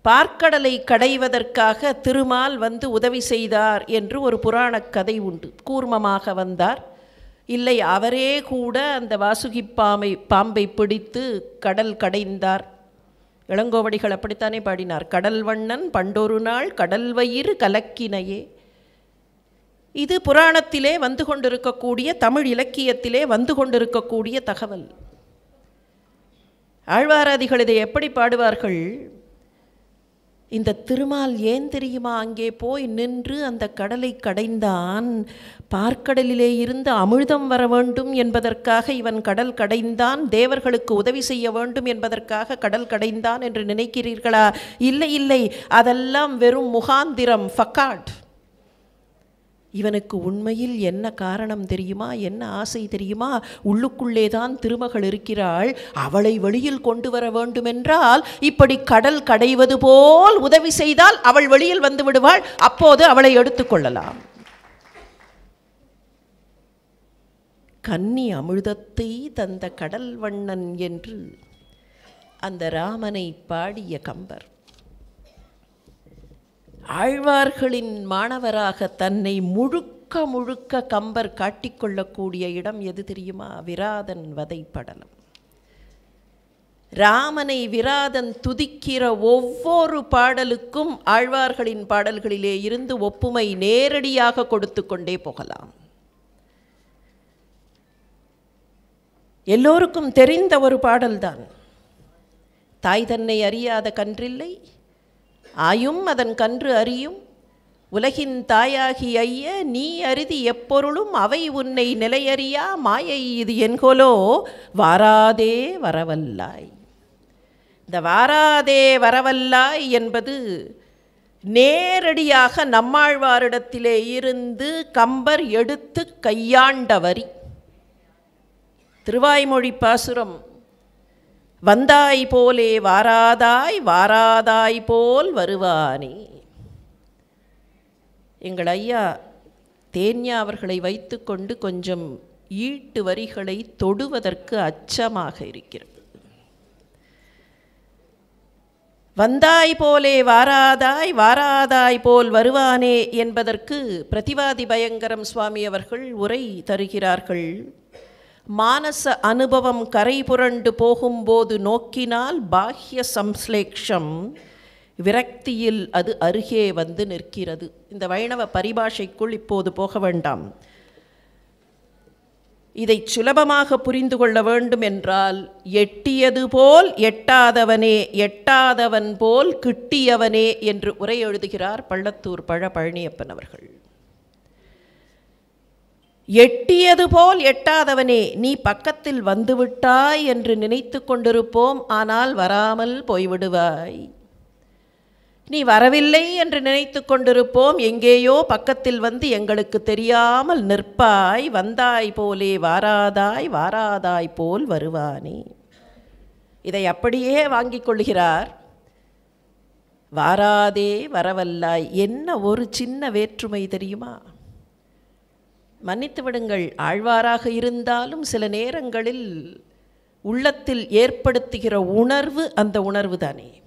Speaker 1: பார்க்கடலை கடைவதற்காக திருமால் வந்து உதவி செய்தார் என்று ஒரு புராணக் கதை உண்டு. கூர்மமாக வந்தார். இல்லை அவரே கூட அந்த வாசுகி பாம்பை பாம்பை பிடித்து கடல் கடைந்தார். இளங்கோவடிகள் அப்படித்தானே பாடினார். கடல் வண்ணன் பண்டொரு நாள் கடல் வயிறு கலக்கினையே. இது புராணத்திலே வந்து கொண்டிருக்கக்கூடிய தமிழ் இலக்கியத்திலே வந்து கொண்டிருக்கக்கூடிய தகவல். ஆழ்வாராதிகள் இதை எப்படி பாடுவார்கள்? இந்த திருமால் ஏன் தெரியுமா? அங்கே போய் நின்று அந்த கடலை கடைந்தான். பார்க்கடலிலே இருந்து அமிழ்தம் வர வேண்டும் என்பதற்காக இவன் கடல் கடைந்தான். தேவர்களுக்கு உதவி செய்ய வேண்டும் என்பதற்காக கடல் கடைந்தான் என்று நினைக்கிறீர்களா? இல்லை இல்லை. அதெல்லாம் வெறும் முகாந்திரம். ஃபக்காட். இவனுக்கு உண்மையில் என்ன காரணம் தெரியுமா? என்ன ஆசை தெரியுமா? உள்ளுக்குள்ளே தான் திருமகள் இருக்கிறாள். அவளை வெளியில் கொண்டு வர வேண்டுமென்றால் இப்படி கடல் கடைவது போல் உதவி செய்தால் அவள் வெளியில் வந்து விடுவாள். அப்போது அவளை எடுத்துக்கொள்ளலாம் கன்னி அமிர்தத்தை தந்த கடல் வண்ணன் என்று அந்த ராமனை பாடிய கம்பர். ஆழ்வார்களின் மாணவராக தன்னை முழுக்க முழுக்க கம்பர் காட்டிக்கொள்ளக்கூடிய இடம் எது தெரியுமா? விராதன் வதை படலம் ராமனை விராதன் துதிக்கிற ஒவ்வொரு பாடலுக்கும் ஆழ்வார்களின் பாடல்களிலே இருந்து ஒப்புமை நேரடியாக கொடுத்து கொண்டே போகலாம். எல்லோருக்கும் தெரிந்த ஒரு பாடல்தான். தாய் தன்னை அறியாத கன்றில்லை ஆயும் அதன் கன்று அறியும். உலகின் தாயாகி ஐய நீ அருதி எப்பொருளும் அவை உன்னை நிலையறியா? மாயை இது என்கொலோ வாராதே வரவல்லாய். இந்த வாராதே வரவல்லாய் என்பது நேரடியாக நம்மாழ்வாரிடத்திலே இருந்து கம்பர் எடுத்து கையாண்ட வரி திருவாய்மொழி பாசுரம் வந்தாய் போலே வாராதாய் வாராதாய் போல் வருவானே. எங்கள் ஐயா தேன்யா அவர்களை வைத்துக்கொண்டு கொஞ்சம் ஈட்டு வரிகளை தொடுவதற்கு அச்சமாக இருக்கிறது. வந்தாய் போலே வாராதாய் வாராதாய் போல் வருவானே என்பதற்கு பிரதிவாதி பயங்கரம் சுவாமி அவர்கள் உரை தருகிறார்கள். மானச அனுபவம் கரை புரண்டு போகும்போது நோக்கினால் பாஹ்ய சம்ஸ்லேக்ஷம் விரக்தியில் அது அருகே வந்து நிற்கிறது. இந்த வைணவ பரிபாஷைக்குள் இப்போது போக வேண்டாம். இதை சுலபமாக புரிந்து கொள்ள வேண்டும் என்றால் எட்டியது போல் எட்டாதவனே எட்டாதவன் போல் கிட்டியவனே என்று உரை எழுதுகிறார் பள்ளத்தூர் பழ பழனியப்பன் அவர்கள். எட்டியது போல் எட்டாதவனே நீ பக்கத்தில் வந்துவிட்டாய் என்று நினைத்து கொண்டிருப்போம் ஆனால் வராமல் போய்விடுவாய். நீ வரவில்லை என்று நினைத்து கொண்டிருப்போம் எங்கேயோ பக்கத்தில் வந்து எங்களுக்கு தெரியாமல் நிற்பாய் வந்தாய் போலே வாராதாய் வாராதாய் போல் வருவானே. இதை அப்படியே வாங்கிக் கொள்கிறார். வாராதே வரவல்லாய் என்ன ஒரு சின்ன வேற்றுமை தெரியுமா? மன்னித்து விடுங்கள். ஆழ்வாராக இருந்தாலும் சில நேரங்களில் உள்ளத்தில் ஏற்படுத்துகிற உணர்வு அந்த உணர்வு தானே.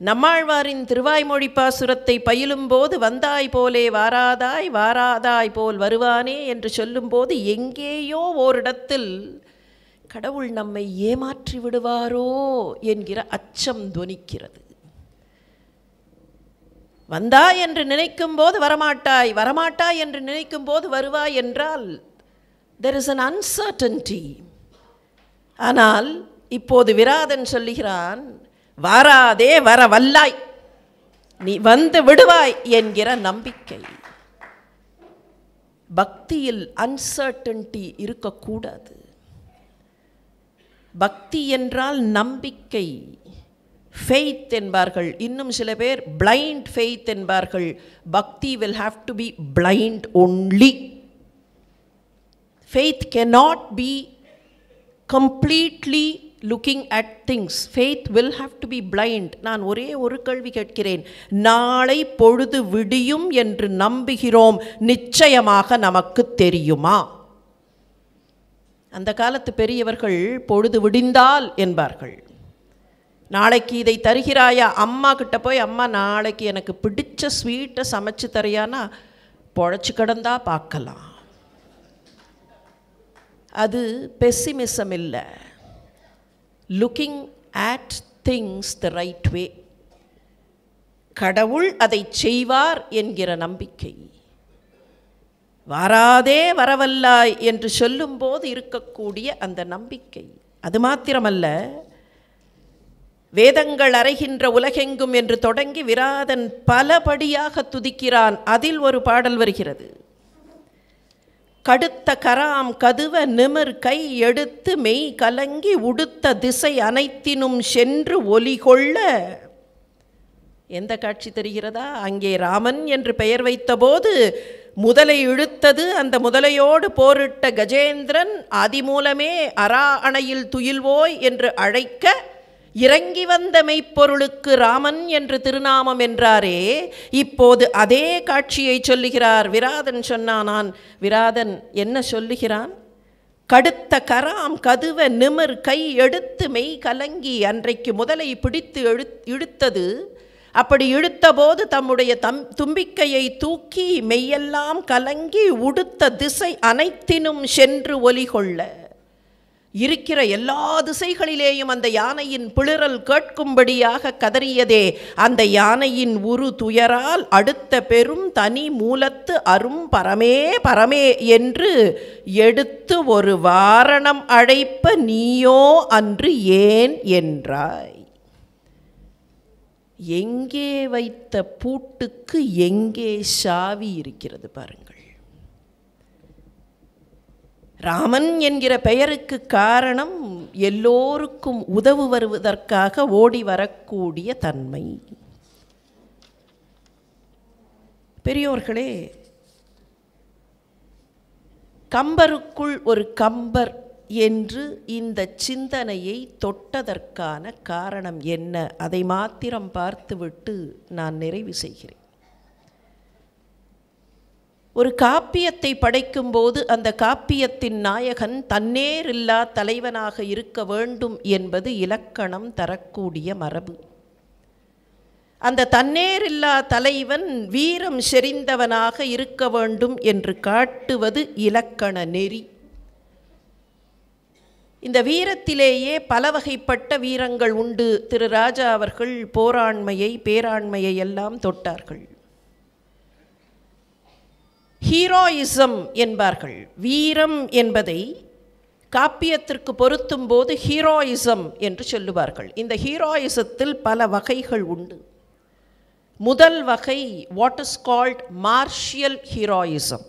Speaker 1: நம்மாழ்வாரின் திருவாய்மொழி பாசுரத்தை பயிலும்போது வந்தாய் போலே வாராதாய் வாராதாய் போல் வருவானே என்று சொல்லும்போது எங்கேயோ ஓரிடத்தில் கடவுள் நம்மை ஏமாற்றி விடுவாரோ என்கிற அச்சம் துவனிக்கிறது வந்தாய் என்று நினைக்கும் போது வரமாட்டாய் வரமாட்டாய் என்று நினைக்கும் போது வருவாய் என்றால் தெர் இஸ் அன் அன்சர்டன்டி ஆனால் இப்போது விராதன் சொல்லுகிறான் வாராதே வர வல்லாய் நீ வந்து விடுவாய் என்கிற நம்பிக்கை. பக்தியில் அன்சர்டன்டி இருக்கக்கூடாது. பக்தி என்றால் நம்பிக்கை. ஃபெய்த் என்பார்கள். இன்னும் சில பேர் பிளைண்ட் ஃபெய்த் என்பார்கள். Bhakti will have to be blind only faith cannot be completely looking at things faith will have to be blind நான் ஒரே ஒரு கேள்வி கேட்கிறேன். நாளை பொழுது விடியும் என்று நம்புகிறோம். நிச்சயமாக நமக்கு தெரியுமா? அந்த காலத்து பெரியவர்கள் பொழுது விடிந்தால் என்பார்கள். நாளைக்கு இதை தருகிறாயா? அம்மா கிட்ட போய் அம்மா நாளைக்கு எனக்கு பிடிச்ச ஸ்வீட்டை சமைச்சு தரியானா? பொழைச்சி கிடந்தா பார்க்கலாம். அது பெஸ்ஸிமிசம் இல்லை. Looking at things the right way கடவுள் அதை செய்வார் என்கிற நம்பிக்கை. வாராதே வரவல்லாய் என்று சொல்லும்போது இருக்கக்கூடிய அந்த நம்பிக்கை. அது மாத்திரமல்ல வேதங்கள் அறைகின்ற உலகெங்கும் என்று தொடங்கி விராதன் பலபடியாக துதிக்கிறான். அதில் ஒரு பாடல் வருகிறது. கடுத்த கராம் கதுவ நிமிர் கை எடுத்து மெய் கலங்கி உடுத்த திசை அனைத்தினும் சென்று ஒலி கொள்ள. எந்த காட்சி தெரிகிறதா? அங்கே ராமன் என்று பெயர் வைத்தபோது முதலை இழுத்தது. அந்த முதலையோடு போரிட்ட கஜேந்திரன் அதிமூலமே அரா அணையில் துயில்வோய் என்று அழைக்க இறங்கி வந்த மெய்ப்பொருளுக்கு ராமன் என்று திருநாமம் என்றாரே இப்போது அதே காட்சியை சொல்லுகிறார். விராதன் சொன்னானான் விராதன் என்ன சொல்லுகிறான்? கடுத்த கராம் கதுவ நிமிர் கை எடுத்து மெய் கலங்கி அன்றைக்கு முதலை பிடித்து எழு இழுத்தது. அப்படி இழுத்தபோது தம்முடைய தம் தும்பிக்கையை தூக்கி மெய்யெல்லாம் கலங்கி உடுத்த திசை அனைத்தினும் சென்று ஒலிகொள்ள. இருக்கிற எல்லா திசைகளிலேயும் அந்த யானையின் பிளிரல் கேட்கும்படியாக கதறியதே அந்த யானையின் உரு துயரால் அடுத்த பெரும் தனி மூலத்து அரும் பரமே பரமே என்று எடுத்து ஒரு வாரணம் அழைப்ப நீயோ அன்று ஏன் என்றாய். எங்கே வைத்த பூட்டுக்கு எங்கே சாவி இருக்கிறது பாருங்கள் ராமன் என்கிற பெயருக்கு காரணம் எல்லோருக்கும் உதவு வருவதற்காக ஓடி வரக்கூடிய தன்மை. பெரியோர்களே கம்பருக்குள் ஒரு கம்பர் என்று இந்த சிந்தனையை தொட்டதற்கான காரணம் என்ன? அதை மாத்திரம் பார்த்துவிட்டு நான் நிறைவு செய்கிறேன். ஒரு காப்பியத்தை படைக்கும்போது அந்த காப்பியத்தின் நாயகன் தன்னேரில்லா தலைவனாக இருக்க வேண்டும் என்பது இலக்கணம் தரக்கூடிய மரபு. அந்த தன்னேரில்லா தலைவன் வீரம் செறிந்தவனாக இருக்க வேண்டும் என்று காட்டுவது இலக்கண நெறி. இந்த வீரத்திலேயே பல வகைப்பட்ட வீரங்கள் உண்டு. திரு ராஜா அவர்கள் போராண்மையை பேராண்மையை எல்லாம் தொட்டார்கள். ஹீரோயிசம் என்பார்கள். வீரம் என்பதை காப்பியத்திற்கு பொருத்தும் போது ஹீரோயிசம் என்று சொல்லுவார்கள். இந்த ஹீரோயிசத்தில் பல வகைகள் உண்டு. முதல் வகை what is called martial heroism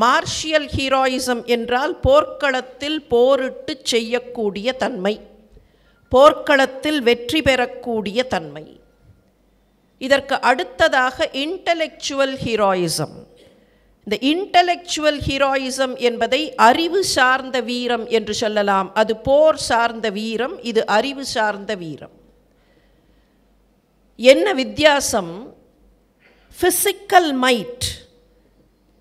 Speaker 1: martial heroism என்றால் போர்க்களத்தில் போரிட்டு செய்யக்கூடிய தன்மை. போர்க்களத்தில் வெற்றி பெறக்கூடிய தன்மை. இதற்கு அடுத்ததாக இன்டலெக்சுவல் ஹீரோயிசம் இந்த இன்டலெக்சுவல் ஹீரோயிசம் என்பதை அறிவு சார்ந்த வீரம் என்று சொல்லலாம். அது போர் சார்ந்த வீரம் இது அறிவு சார்ந்த வீரம். என்ன வித்தியாசம்? ஃபிசிக்கல் மைட்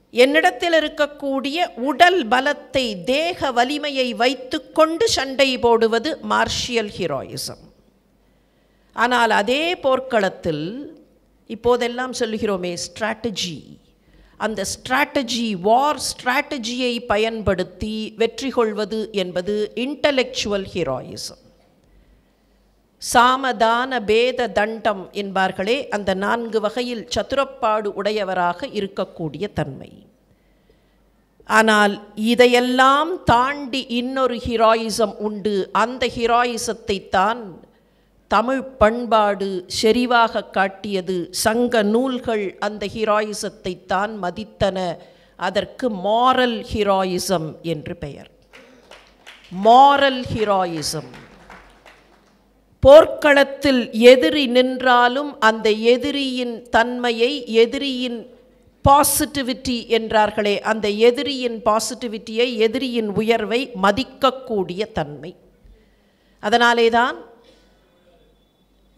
Speaker 1: என்னிடத்தில் இருக்கக்கூடிய உடல் பலத்தை தேக வலிமையை வைத்துக்கொண்டு சண்டை போடுவது மார்ஷியல் ஹீரோயிசம் ஆனால் அதே போர்க்களத்தில் இப்போதெல்லாம் சொல்லுகிறோமே ஸ்ட்ராட்டஜி அந்த ஸ்ட்ராட்டஜி வார் ஸ்ட்ராட்டஜியை பயன்படுத்தி வெற்றி கொள்வது என்பது இன்டலெக்சுவல் ஹீரோயிசம் சாமதான பேத தண்டம் என்பார்களே அந்த நான்கு வகையில் சதுரப்பாடு உடையவராக இருக்கக்கூடிய தன்மை. ஆனால் இதையெல்லாம் தாண்டி இன்னொரு ஹீரோயிசம் உண்டு. அந்த ஹீரோயிசத்தை தான் தமிழ் பண்பாடு செறிவாக காட்டியது சங்க நூல்கள் அந்த ஹீராயிசத்தை தான் மதித்தன. அதற்கு மாரல் ஹீராயிசம் என்று பெயர். Moral heroism. போர்க்களத்தில் எதிரி நின்றாலும் அந்த எதிரியின் தன்மையை எதிரியின் பாசிட்டிவிட்டி என்றார்களே அந்த எதிரியின் பாசிட்டிவிட்டியை எதிரியின் உயர்வை மதிக்கக்கூடிய தன்மை. அதனாலே தான்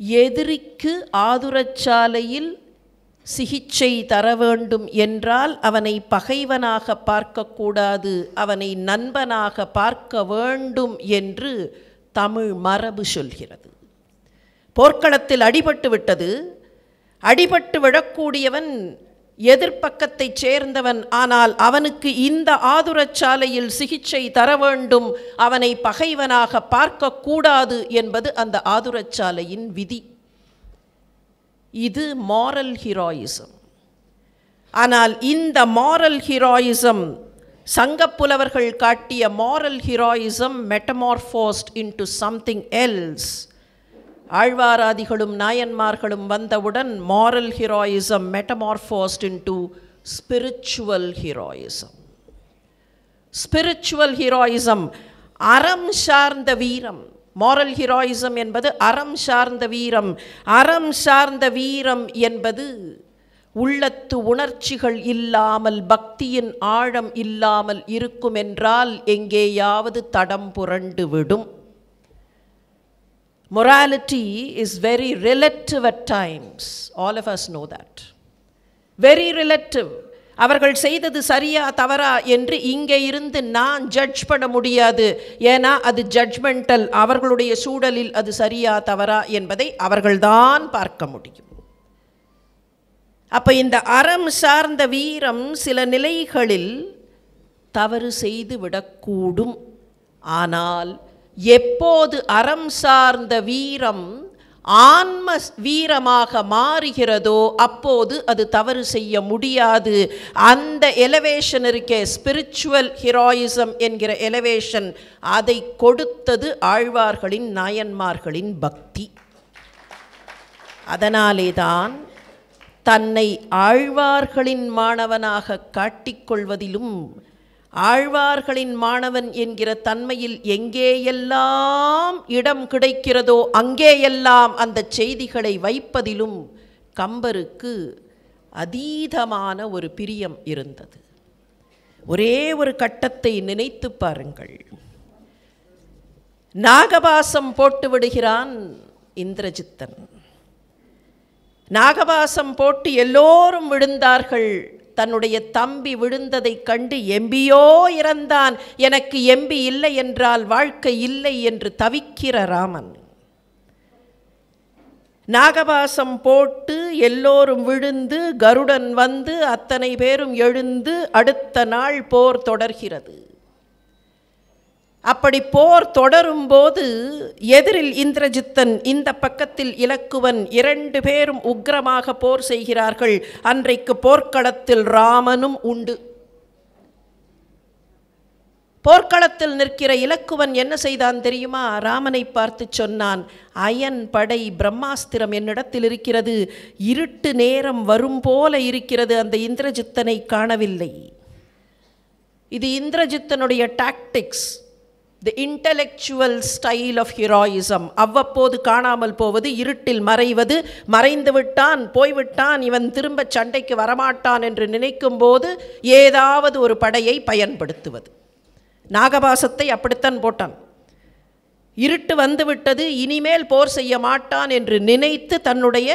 Speaker 1: எதிரிக்கு ஆதுரச்சாலையில் சிகிச்சை தர வேண்டும் என்றால் அவனை பகைவனாக பார்க்கக்கூடாது அவனை நண்பனாக பார்க்க வேண்டும் என்று தமிழ் மரபு சொல்கிறது. போர்க்களத்தில் அடிபட்டு விட்டது. அடிபட்டு விழக்கூடியவன் எதிர்ப்பக்கத்தைச் சேர்ந்தவன். ஆனால் அவனுக்கு இந்த ஆதுரச்சாலையில் சிகிச்சை தர வேண்டும். அவனை பகைவனாக பார்க்கக்கூடாது என்பது அந்த ஆதுரச்சாலையின் விதி. இது மாரல் ஹீரோயிசம் ஆனால் இந்த மாரல் ஹீரோயிசம் சங்கப்புலவர்கள் காட்டிய moral heroism metamorphosed into something else ஆழ்வாராதிகளும் நாயன்மார்களும் வந்தவுடன் moral heroism metamorphosed into spiritual heroism spiritual heroism அறம் சார்ந்த வீரம். மாரல் ஹீரோயிசம் என்பது அறம் சார்ந்த வீரம். அறம் சார்ந்த வீரம் என்பது உள்ளத்து உணர்ச்சிகள் இல்லாமல் பக்தியின் ஆழம் இல்லாமல் இருக்கும் என்றால் எங்கேயாவது தடம் புரண்டு விடும். Morality is very relative at times. All of us know that. Very relative. அவர்கள் செய்தது சரியா தவறா என்று இங்கே இருந்து நான் ஜட்ஜ் பண்ண முடியாது. ஏன்னா அது ஜட்ஜ்மெண்டல் அவர்களுடைய சூழலில் அது சரியா தவறா என்பதை அவர்கள்தான் பார்க்க முடியும். அப்போ இந்த அறம் சார்ந்த வீரம் சில நிலைகளில் தவறு செய்து விடக்கூடும். ஆனால் எப்போது அறம் சார்ந்த வீரம் ஆன்ம வீரமாக மாறுகிறதோ அப்போது அது தவறு செய்ய முடியாது. அந்த எலவேஷன் இருக்கே ஸ்பிரிச்சுவல் ஹீரோயிசம் என்கிற எலவேஷன் அதை கொடுத்தது ஆழ்வார்களின் நாயன்மார்களின் பக்தி. அதனாலே தான் தன்னை ஆழ்வார்களின் மாணவனாக காட்டிக்கொள்வதிலும் ஆழ்வார்களின் மாணவன் என்கிற தன்மையில் எங்கேயெல்லாம் இடம் கிடைக்கிறதோ அங்கேயெல்லாம் அந்த செய்திகளை வைப்பதிலும் கம்பருக்கு அதீதமான ஒரு பிரியம் இருந்தது. ஒரே ஒரு கட்டத்தை நினைத்து பாருங்கள். நாகபாசம் போட்டு விடுகிறான் இந்திரஜித்தன். நாகபாசம் போட்டு எல்லோரும் விழுந்தார்கள். தன்னுடைய தம்பி விழுந்ததைக் கண்டு எம்பியோ இறந்தான். எனக்கு எம்பி இல்லை என்றால் வாழ்க்கை இல்லை என்று தவிக்கிற ராமன். நாகபாசம் போட்டு எல்லோரும் விழுந்து கருடன் வந்து அத்தனை பேரும் எழுந்து அடுத்த நாள் போர் தொடர்கிறது. அப்படி போர் தொடரும்போது எதிரில் இந்திரஜித்தன் இந்த பக்கத்தில் இலக்குவன் இரண்டு பேரும் உக்கிரமாக போர் செய்கிறார்கள். அன்றைக்கு போர்க்களத்தில் ராமனும் உண்டு. போர்க்களத்தில் நிற்கிற இலக்குவன் என்ன செய்தான் தெரியுமா? ராமனை பார்த்து சொன்னான் அயன் படை பிரம்மாஸ்திரம் என்னிடத்தில் இருக்கிறது. இருட்டு நேரம் வரும் போல இருக்கிறது. அந்த இந்திரஜித்தனை காணவில்லை. இது இந்திரஜித்தனுடைய tactics the intellectual style of heroism அவ்வப்போது காணாமல் போவது இருட்டில் மறைவது மறைந்து விட்டான் போய்விட்டான் இவன் திரும்ப சண்டைக்கு வரமாட்டான் என்று நினைக்கும் போது ஏதாவது ஒரு படையை பயன்படுத்துவது. நாகபாசத்தை அப்படித்தான் போட்டான். இருட்டு வந்துவிட்டது இனிமேல் போர் செய்ய மாட்டான் என்று நினைத்து தன்னுடைய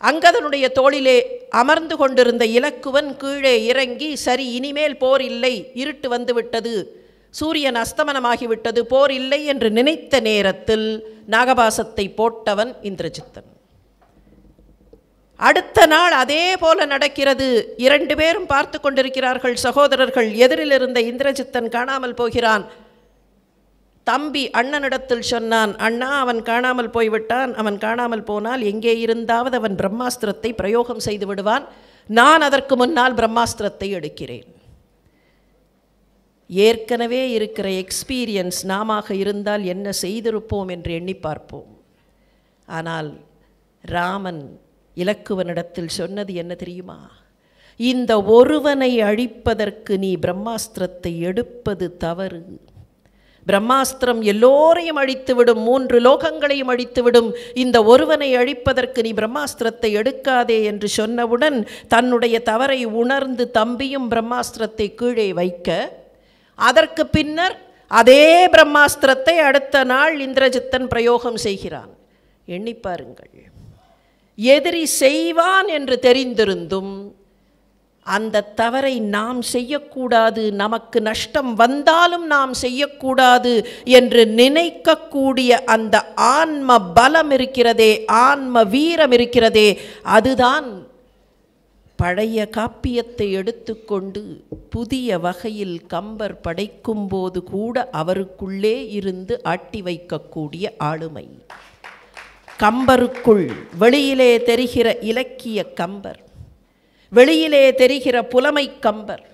Speaker 1: அங்கதனுடைய தோளிலே அமர்ந்து கொண்டிருந்த இலக்குவன் கீழே இறங்கி சரி இனிமேல் போர் இல்லை இருட்டு வந்துவிட்டது சூரியன் அஸ்தமனமாகிவிட்டது போர் இல்லை என்று நினைத்த நேரத்தில் நாகபாசத்தை போட்டவன் இந்திரஜித்தன். அடுத்த நாள் அதே போல நடக்கிறது. இரண்டு பேரும் பார்த்து கொண்டிருக்கிறார்கள். சகோதரர்கள் எதிரில் இருந்த இந்திரஜித்தன் காணாமல் போகிறான். தம்பி அண்ணனிடத்தில் சொன்னான் அண்ணா அவன் காணாமல் போய்விட்டான். அவன் காணாமல் போனால் எங்கே இருந்தாவது அவன் பிரம்மாஸ்திரத்தை பிரயோகம் செய்து விடுவான். நான் அதற்கு முன்னால் பிரம்மாஸ்திரத்தை எடுக்கிறேன். ஏற்கனவே இருக்கிற எக்ஸ்பீரியன்ஸ் நாம இருந்தால் என்ன செய்திருப்போம் என்று எண்ணி பார்ப்போம். ஆனால் ராமன் இலக்குவனிடத்தில் சொன்னது என்ன தெரியுமா? இந்த ஒருவனை அழிப்பதற்கு நீ பிரம்மாஸ்திரத்தை எடுப்பது தவறு. பிரம்மாஸ்திரம் எல்லோரையும் அழித்துவிடும் மூன்று லோகங்களையும் அழித்துவிடும். இந்த ஒருவனை அழிப்பதற்கு நீ பிரம்மாஸ்திரத்தை எடுக்காதே என்று சொன்னவுடன் தன்னுடைய தவறை உணர்ந்து தம்பியும் பிரம்மாஸ்திரத்தை கீழே வைக்க அதற்கு பின்னர் அதே பிரம்மாஸ்திரத்தை அடுத்த நாள் இந்திரஜித்தன் பிரயோகம் செய்கிறான். எண்ணி பாருங்கள். எதிரி செய்வான் என்று தெரிந்திருந்தும் அந்த தவறை நாம் செய்யக்கூடாது நமக்கு நஷ்டம் வந்தாலும் நாம் செய்யக்கூடாது என்று நினைக்கக்கூடிய அந்த ஆன்ம பலம் இருக்கிறதே ஆன்ம வீரம் இருக்கிறதே அதுதான் பழைய காப்பியத்தை எடுத்துக்கொண்டு புதிய வகையில் கம்பர் படைக்கும்போது கூட அவருக்குள்ளே இருந்து ஆட்டி வைக்கக்கூடிய ஆளுமை. கம்பருக்குள் வெளியிலே தெரிகிற இலக்கிய கம்பர் வெளியிலே தெரிகிற புலமை கம்பர்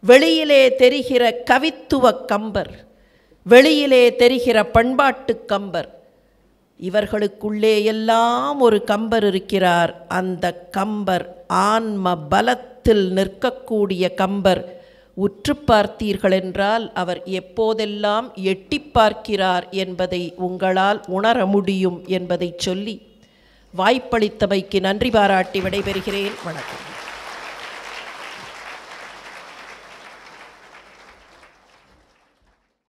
Speaker 1: வெளியிலே தெரிகிற கவித்துவ கம்பர் வெளியிலே தெரிகிற பண்பாட்டு கம்பர். இவர்களுக்குள்ளே எல்லாம் ஒரு கம்பர் இருக்கிறார். அந்த கம்பர் ஆன்ம பலத்தில் நிற்கக்கூடிய கம்பர் உற்று பார்த்தீர்களென்றால் அவர் எப்போதெல்லாம் எட்டி பார்க்கிறார் என்பதை உங்களால் உணர முடியும் என்பதை சொல்லி வாய்ப்பளித்தமைக்கு நன்றி பாராட்டி விடைபெறுகிறேன். வணக்கம்.